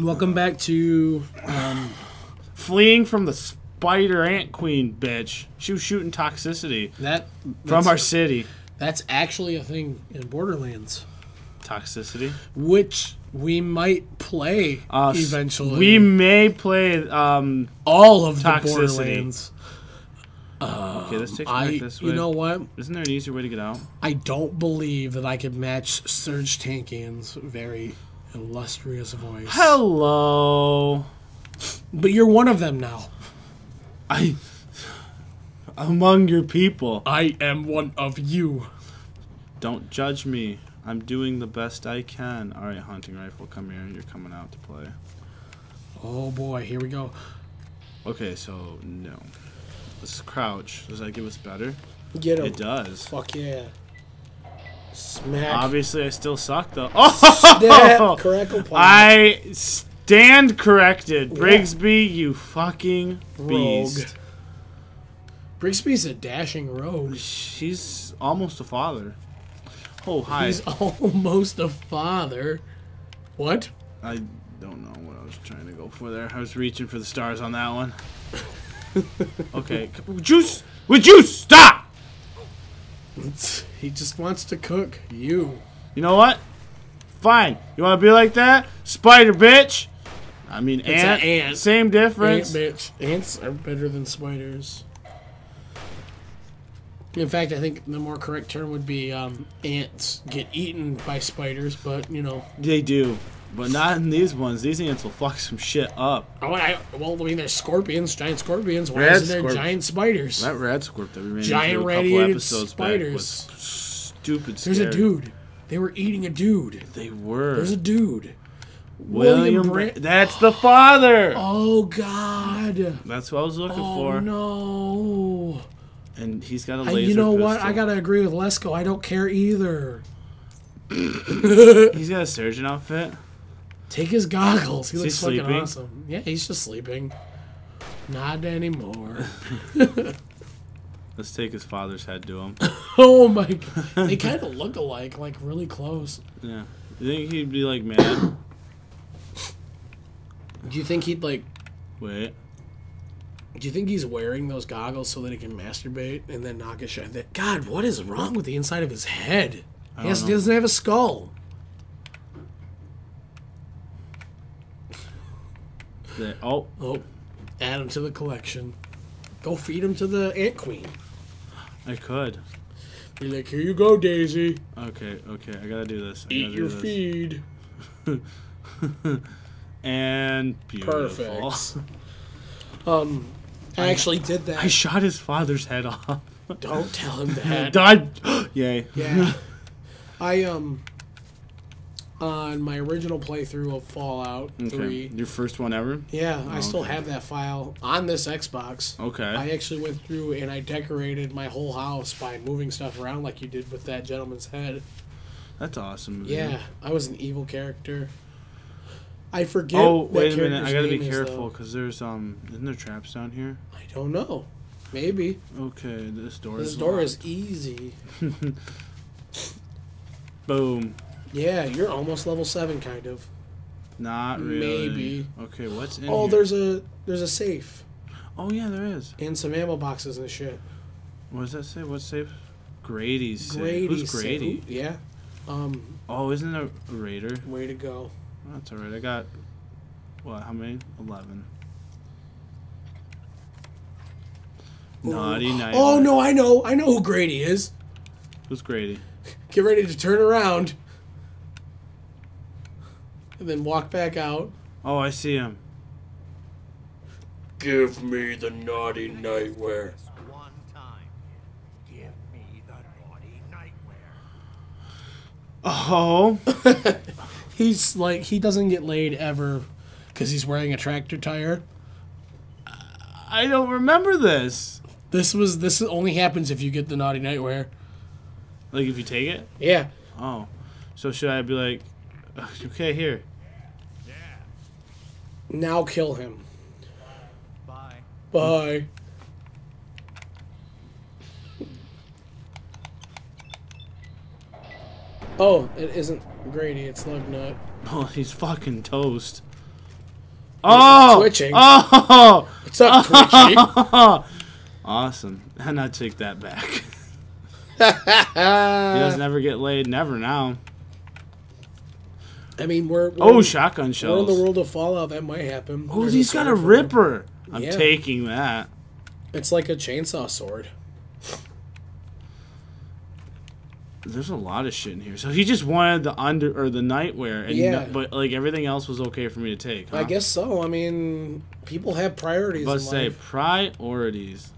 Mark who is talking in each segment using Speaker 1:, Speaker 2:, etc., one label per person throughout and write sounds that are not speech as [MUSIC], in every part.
Speaker 1: Welcome back to um,
Speaker 2: Fleeing from the spider ant queen bitch. She was shooting toxicity
Speaker 1: that.
Speaker 2: from our city.
Speaker 1: That's actually a thing in Borderlands,
Speaker 2: Toxicity.
Speaker 1: which we might play
Speaker 2: Uh,
Speaker 1: eventually.
Speaker 2: We may play. Um,
Speaker 1: all of the
Speaker 2: Toxicity.
Speaker 1: Borderlands.
Speaker 2: okay, let's take it
Speaker 1: I,
Speaker 2: this way.
Speaker 1: you know what?
Speaker 2: Isn't there an easier way to get out?
Speaker 1: I don't believe that I could match Serj Tankian's very illustrious voice.
Speaker 2: Hello.
Speaker 1: But you're one of them now.
Speaker 2: I. Among your people.
Speaker 1: I am one of you.
Speaker 2: Don't judge me. I'm doing the best I can. All right, hunting rifle, come here. You're coming out to play.
Speaker 1: Oh boy, here we go.
Speaker 2: Okay, so no. Let's crouch. Does that give us better?
Speaker 1: Get him.
Speaker 2: It does.
Speaker 1: Fuck yeah. Smack.
Speaker 2: Obviously, I still suck though. [LAUGHS] Oh.
Speaker 1: Crackle.
Speaker 2: I stand corrected. Brigsby, you fucking beast.
Speaker 1: Rogue. Brigsby's a dashing rogue.
Speaker 2: She's almost a father. Oh, hi.
Speaker 1: He's [LAUGHS] almost a father. What?
Speaker 2: I don't know what I was trying to go for there. I was reaching for the stars on that one. [LAUGHS] okay, would you, would you stop?
Speaker 1: He just wants to cook you.
Speaker 2: You know what? Fine. You want to be like that? Spider bitch. I mean,
Speaker 1: It's
Speaker 2: ant,
Speaker 1: a ant.
Speaker 2: Same difference.
Speaker 1: Ant bitch. Ants are better than spiders. In fact, I think the more correct term would be um, ants get eaten by spiders, but you know.
Speaker 2: They do, but not in these ones. These ants will fuck some shit up.
Speaker 1: Oh, I, well, I mean, there's scorpions, giant scorpions. Why
Speaker 2: Red
Speaker 1: isn't there
Speaker 2: scorp-
Speaker 1: giant spiders?
Speaker 2: That rad scorp that we ran
Speaker 1: Giant
Speaker 2: into a couple episodes
Speaker 1: spiders.
Speaker 2: back was stupid.
Speaker 1: There's a dude. They were eating a dude.
Speaker 2: They were.
Speaker 1: There's a dude.
Speaker 2: William.
Speaker 1: Bra-
Speaker 2: Bra- that's the father.
Speaker 1: Oh God.
Speaker 2: That's what I was looking
Speaker 1: Oh
Speaker 2: for.
Speaker 1: no.
Speaker 2: And he's got a laser.
Speaker 1: you know what? I gotta agree with Lesko. I don't care either.
Speaker 2: He's got a surgeon outfit.
Speaker 1: Take his goggles. He
Speaker 2: Is he
Speaker 1: looks fucking
Speaker 2: sleeping?
Speaker 1: awesome. Yeah, he's just sleeping. Not anymore.
Speaker 2: Let's take his father's head to him. [LAUGHS]
Speaker 1: oh my god. They kind of [LAUGHS] look alike, like really close.
Speaker 2: yeah. You think he'd be like, man?
Speaker 1: Do you think he'd like?
Speaker 2: Wait.
Speaker 1: Do you think he's wearing those goggles so that he can masturbate and then knock his shit? God, what is wrong with the inside of his head?
Speaker 2: I
Speaker 1: He, has, he doesn't have a skull.
Speaker 2: The- oh,
Speaker 1: Oh, add them to the collection. Go feed them to the ant queen.
Speaker 2: I could.
Speaker 1: Be like, here you go, Daisy.
Speaker 2: Okay, okay. I gotta do this. I
Speaker 1: Eat your
Speaker 2: this.
Speaker 1: feed. [LAUGHS]
Speaker 2: And beautiful.
Speaker 1: Perfect. [LAUGHS] Um, I actually did that.
Speaker 2: I shot his father's head off.
Speaker 1: Don't tell him [LAUGHS] that.
Speaker 2: Died. [GASPS] Yay.
Speaker 1: yeah. I um on my original playthrough of Fallout
Speaker 2: Okay.
Speaker 1: 3.
Speaker 2: Your first one ever?
Speaker 1: Yeah, I still
Speaker 2: okay.
Speaker 1: have that file on this Xbox.
Speaker 2: Okay.
Speaker 1: I actually went through and I decorated my whole house by moving stuff around like you did with that gentleman's head.
Speaker 2: That's awesome.
Speaker 1: Yeah, I was an evil character. I forget.
Speaker 2: Oh wait a minute! I gotta be careful because there's um, isn't there traps down here?
Speaker 1: I don't know. Maybe
Speaker 2: Okay, this door
Speaker 1: this
Speaker 2: is.
Speaker 1: door
Speaker 2: locked.
Speaker 1: is easy. [LAUGHS]
Speaker 2: Boom.
Speaker 1: Yeah, you're almost level seven, kind of.
Speaker 2: Not really.
Speaker 1: Maybe.
Speaker 2: Okay, what's in
Speaker 1: Oh,
Speaker 2: here?
Speaker 1: there's a there's a safe
Speaker 2: Oh yeah, there is.
Speaker 1: and some ammo boxes and shit.
Speaker 2: What does that say? What's safe? Grady's safe.
Speaker 1: Grady's
Speaker 2: Who's
Speaker 1: safe.
Speaker 2: Grady?
Speaker 1: Yeah. Um,
Speaker 2: Oh, isn't it a raider?
Speaker 1: way to go.
Speaker 2: That's alright. I got what? How many? Eleven. Naughty night.
Speaker 1: Oh no, I know, I know who Grady is.
Speaker 2: Who's Grady?
Speaker 1: Get ready to turn around, and then walk back out.
Speaker 2: Oh, I see him.
Speaker 1: Give me the naughty nightwear.
Speaker 3: one time. Give me the naughty nightmare.
Speaker 2: Oh.
Speaker 1: He's like he doesn't get laid ever because he's wearing a tractor tire.
Speaker 2: I don't remember this.
Speaker 1: This was this only happens if you get the naughty nightwear.
Speaker 2: Like if you take it?
Speaker 1: Yeah.
Speaker 2: Oh. So should I be like okay, here.
Speaker 1: Now kill him.
Speaker 3: Bye.
Speaker 1: Bye. Oh, it isn't Grady. It's Lugnut.
Speaker 2: Oh, he's fucking toast. Oh,
Speaker 1: Twitching.
Speaker 2: Oh,
Speaker 1: What's up, Twitchy? [LAUGHS]
Speaker 2: awesome. And I take that back. [LAUGHS] he doesn't ever get laid. Never now.
Speaker 1: I mean, we're, we're
Speaker 2: Oh,
Speaker 1: in-
Speaker 2: shotgun
Speaker 1: We're in the world of Fallout. That might happen.
Speaker 2: Oh,
Speaker 1: There's
Speaker 2: he's got a
Speaker 1: for him.
Speaker 2: ripper. I'm
Speaker 1: Yeah.
Speaker 2: taking that.
Speaker 1: It's like a chainsaw sword.
Speaker 2: There's a lot of shit in here. So he just wanted the under or the nightwear, and
Speaker 1: Yeah.
Speaker 2: no- but like everything else was okay for me to take.
Speaker 1: I guess so. I mean, people have priorities.
Speaker 2: Let's say
Speaker 1: life.
Speaker 2: priorities.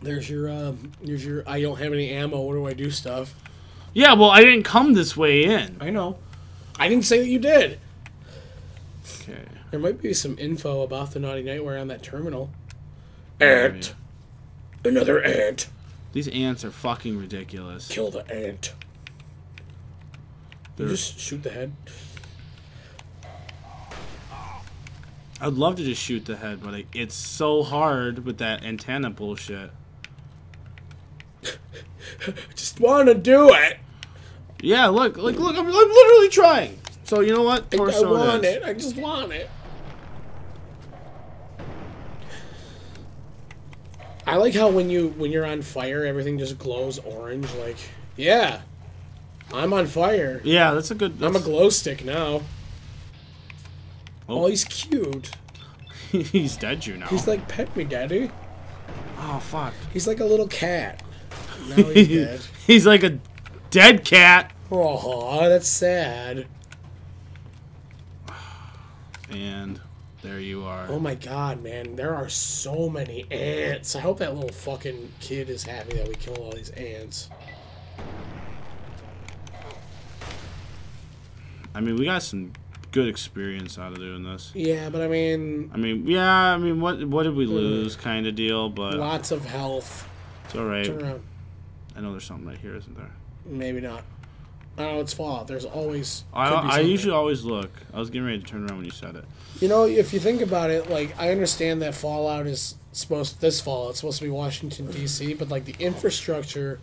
Speaker 1: There's your, um, there's your. I don't have any ammo. What do I do? Stuff.
Speaker 2: Yeah, well, I didn't come this way in.
Speaker 1: I know. I didn't say that you did.
Speaker 2: Okay.
Speaker 1: There might be some info about the naughty nightwear on that terminal.
Speaker 2: Maybe.
Speaker 1: Ant. Another ant.
Speaker 2: These ants are fucking ridiculous.
Speaker 1: Kill the ant.
Speaker 2: They're-
Speaker 1: just shoot the head.
Speaker 2: I'd love to just shoot the head, but like, it's so hard with that antenna bullshit. [LAUGHS]
Speaker 1: Just want to do it.
Speaker 2: Yeah, look, like, look, I'm, I'm literally trying. So you know what?
Speaker 1: I, I want it. I just want it. I like how when you when you're on fire, everything just glows orange. Like, yeah, I'm on fire.
Speaker 2: Yeah, that's a good.
Speaker 1: I'm a glow stick now.
Speaker 2: Oh.
Speaker 1: Oh, he's cute. [LAUGHS]
Speaker 2: he's dead, you know.
Speaker 1: He's like, pet me, daddy.
Speaker 2: oh fuck.
Speaker 1: He's like a little cat. [LAUGHS] Now he's dead.
Speaker 2: he's like a dead cat.
Speaker 1: Oh, that's sad.
Speaker 2: And there you are.
Speaker 1: Oh my god, man, there are so many ants. I hope that little fucking kid is happy that we killed all these ants.
Speaker 2: I mean, we got some good experience out of doing this.
Speaker 1: Yeah, but I mean,
Speaker 2: I mean, yeah. I mean, what what did we hmm. lose, kind of deal, but
Speaker 1: lots of health.
Speaker 2: it's all right.
Speaker 1: Turn around.
Speaker 2: I know there's something right here, isn't there?
Speaker 1: Maybe not. Know, it's Fallout. There's always.
Speaker 2: I, I usually always look. I was getting ready to turn around when you said it.
Speaker 1: You know, if you think about it, like, I understand that Fallout is supposed. This Fallout's supposed to be Washington, D.C., but, like, the infrastructure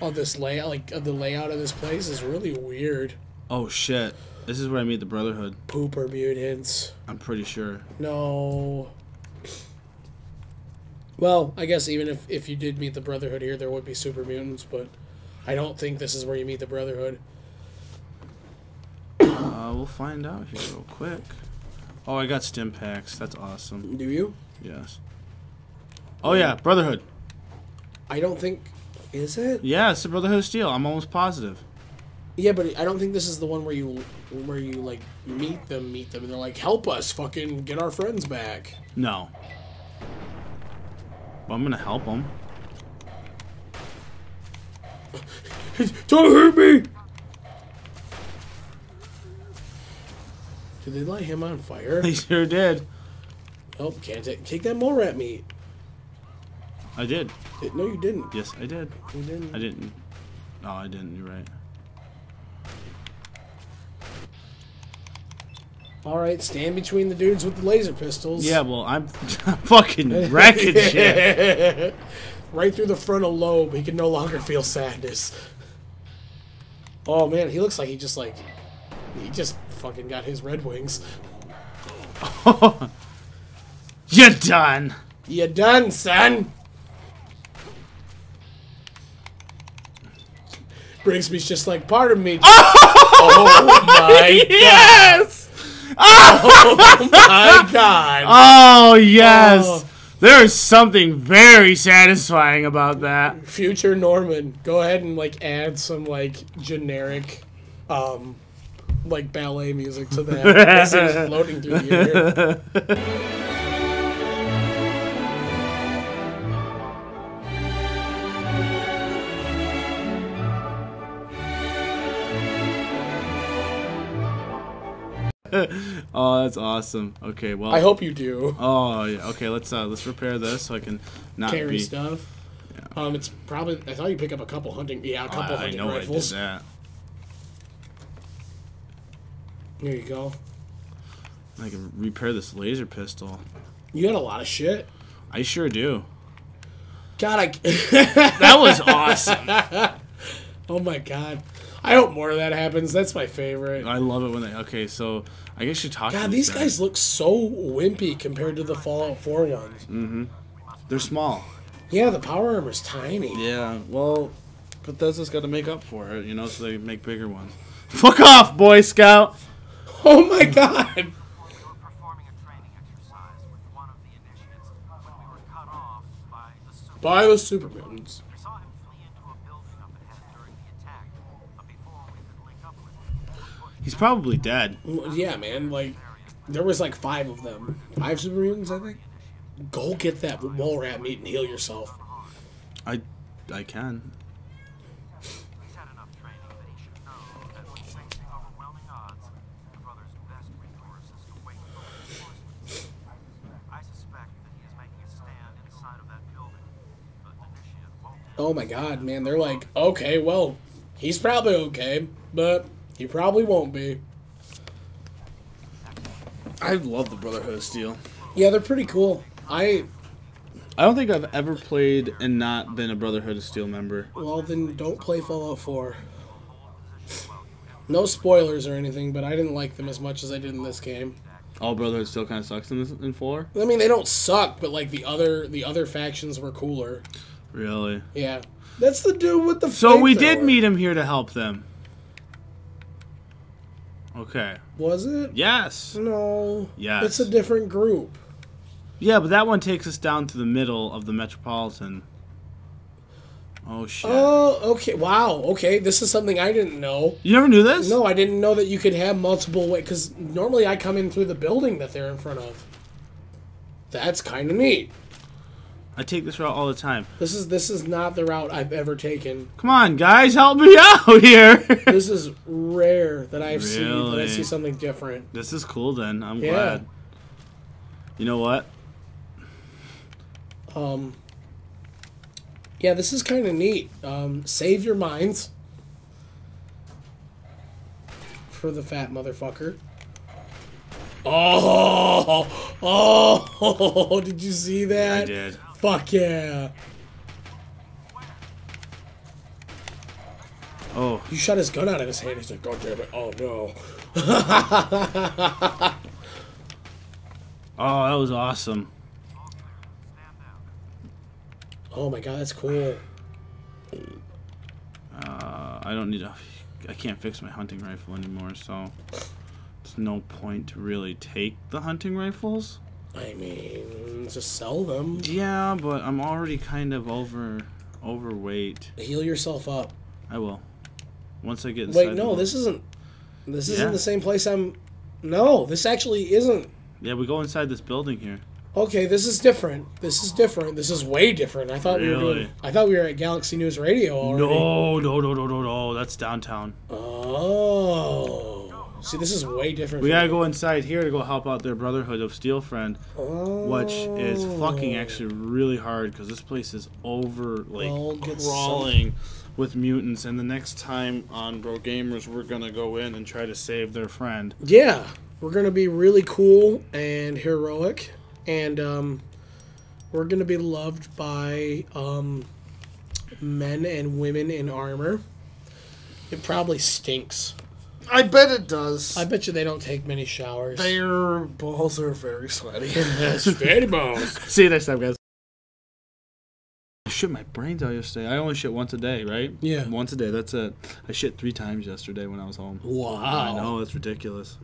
Speaker 1: of this layout, like, of the layout of this place is really weird.
Speaker 2: Oh shit! This is where I meet the Brotherhood.
Speaker 1: Pooper mutants.
Speaker 2: I'm pretty sure.
Speaker 1: No. Well, I guess even if, if you did meet the Brotherhood here, there would be super mutants, but I don't think this is where you meet the Brotherhood.
Speaker 2: Uh, we'll find out here real quick. Oh, I got stim packs. That's awesome.
Speaker 1: Do you?
Speaker 2: Yes. Oh yeah, Brotherhood.
Speaker 1: I don't think. Is it?
Speaker 2: Yeah, it's the Brotherhood of Steel. I'm almost positive.
Speaker 1: Yeah, but I don't think this is the one where you where you like meet them, meet them, and they're like, "Help us, fucking get our friends back."
Speaker 2: No. Well, I'm gonna help them.
Speaker 1: Don't hurt me. Did they light him on fire?
Speaker 2: They sure did.
Speaker 1: Oh, can't take, take that mole rat meat.
Speaker 2: I did.
Speaker 1: No, you didn't.
Speaker 2: Yes, I did.
Speaker 1: You didn't.
Speaker 2: I didn't. No, I didn't. You're right.
Speaker 1: All right, stand between the dudes with the laser pistols.
Speaker 2: Yeah, well, I'm [LAUGHS] fucking wrecking shit. [LAUGHS]
Speaker 1: right through the frontal lobe. He can no longer feel sadness. Oh man, he looks like he just like he just fucking got his red wings. [LAUGHS]
Speaker 2: You're done.
Speaker 1: You done, son? Brigsby's just like part of me. [LAUGHS] oh my [LAUGHS]
Speaker 2: Yes.
Speaker 1: Oh my god!
Speaker 2: Oh yes.
Speaker 1: Oh.
Speaker 2: There's something very satisfying about that.
Speaker 1: Future Norman, go ahead and like add some like generic, um, like ballet music to that as he's [LAUGHS] floating through the air. [LAUGHS]
Speaker 2: Oh, that's awesome. Okay, well.
Speaker 1: I hope you do
Speaker 2: Oh yeah. Okay, let's uh let's repair this so I can not
Speaker 1: carry
Speaker 2: be.
Speaker 1: stuff. Um, it's probably I thought you pick up a couple hunting, yeah, a
Speaker 2: Oh,
Speaker 1: couple
Speaker 2: I, I
Speaker 1: hunting
Speaker 2: know
Speaker 1: rifles.
Speaker 2: I did that.
Speaker 1: There you go.
Speaker 2: I can repair this laser pistol.
Speaker 1: You got a lot of shit.
Speaker 2: I sure do.
Speaker 1: God, I.
Speaker 2: That was [LAUGHS] awesome.
Speaker 1: oh my god. I hope more of that happens. That's my favorite.
Speaker 2: I love it when they. Okay, so I guess you talk. to
Speaker 1: God, these guys look so wimpy compared to the Fallout 4 ones. Mm-hmm.
Speaker 2: They're small.
Speaker 1: Yeah, the power armor's tiny.
Speaker 2: Yeah, well, Bethesda's got to make up for it, you know, so they make bigger ones. Fuck off, Boy Scout! [LAUGHS]
Speaker 1: Oh my god!
Speaker 4: We were performing
Speaker 2: He's probably dead.
Speaker 1: Well, Yeah, man. Like, there was like five of them. Five super mutants, I think. Go get that mole rat meat and heal yourself.
Speaker 2: I, I can.
Speaker 4: He's had enough training that he should know that when facing overwhelming odds, the brother's best recourse is to wait for reinforcements. I suspect that he is making a stand inside of that building, but the initiate won't
Speaker 1: Oh my god, man. They're like, okay, well, he's probably okay, but he probably won't be.
Speaker 2: I love the Brotherhood of Steel.
Speaker 1: Yeah, they're pretty cool. I
Speaker 2: I don't think I've ever played and not been a Brotherhood of Steel member.
Speaker 1: well then don't play Fallout 4. No spoilers or anything, but I didn't like them as much as I did in this game.
Speaker 2: All Brotherhood still kind of sucks in this in four.
Speaker 1: I mean, they don't suck, but like the other the other factions were cooler.
Speaker 2: Really?
Speaker 1: Yeah, that's the dude with the.
Speaker 2: So we did meet him here to help them. Okay.
Speaker 1: Was it?
Speaker 2: Yes.
Speaker 1: No.
Speaker 2: Yes.
Speaker 1: It's a different group.
Speaker 2: Yeah, but that one takes us down to the middle of the metropolitan. Oh shit!
Speaker 1: Oh, okay. Wow. Okay, this is something I didn't know.
Speaker 2: you never knew this?
Speaker 1: No, I didn't know that you could have multiple way. Because normally I come in through the building that they're in front of. That's kind of neat.
Speaker 2: I take this route all the time.
Speaker 1: This is this is not the route I've ever taken.
Speaker 2: Come on, guys, help me [LAUGHS] out here.
Speaker 1: This is rare that I've seen that I see something different.
Speaker 2: this is cool. Then I'm
Speaker 1: Yeah.
Speaker 2: glad. You know what?
Speaker 1: Um. Yeah, this is kind of neat. Um, save your minds for the fat motherfucker. Oh, [LAUGHS] oh! [LAUGHS] Did you see that?
Speaker 2: I did.
Speaker 1: Fuck yeah!
Speaker 2: Oh,
Speaker 1: You shot his gun out of his hand. He's like, "God damn it! Oh no!" [LAUGHS]
Speaker 2: oh, that was awesome.
Speaker 1: Oh my god, that's cool.
Speaker 2: Uh, I don't need a. I can't fix my hunting rifle anymore, so there's no point to really take the hunting rifles.
Speaker 1: I mean, just sell them.
Speaker 2: Yeah, but I'm already kind of over overweight.
Speaker 1: Heal yourself up.
Speaker 2: I will. Once I get inside.
Speaker 1: Wait, no, this isn't. This
Speaker 2: Yeah.
Speaker 1: isn't the same place I'm. No, this actually isn't.
Speaker 2: Yeah, we go inside this building here.
Speaker 1: Okay, this is different. This is different. This is way different. I thought we were
Speaker 2: Really?
Speaker 1: doing. I thought we were at Galaxy News Radio already.
Speaker 2: No, no, no, no, no, no. That's downtown.
Speaker 1: Oh, see, this is way different.
Speaker 2: We gotta go inside here to go help out their Brotherhood of Steel friend, which is fucking
Speaker 1: Oh.
Speaker 2: actually really hard because this place is over like
Speaker 1: Well,
Speaker 2: crawling with mutants. And the next time on Bro Gamers, we're gonna go in and try to save their friend.
Speaker 1: Yeah, we're gonna be really cool and heroic, and um, we're gonna be loved by um, men and women in armor. It probably stinks.
Speaker 5: I bet it does.
Speaker 1: I bet you they don't take many showers.
Speaker 5: Their balls are very sweaty. [LAUGHS]
Speaker 1: That's fatty balls. [LAUGHS]
Speaker 2: See you next time, guys. I shit my brains out yesterday. I only shit once a day, right?
Speaker 1: Yeah.
Speaker 2: Once a day. That's it. I shit three times yesterday when I was home.
Speaker 1: Wow.
Speaker 2: I know it's ridiculous.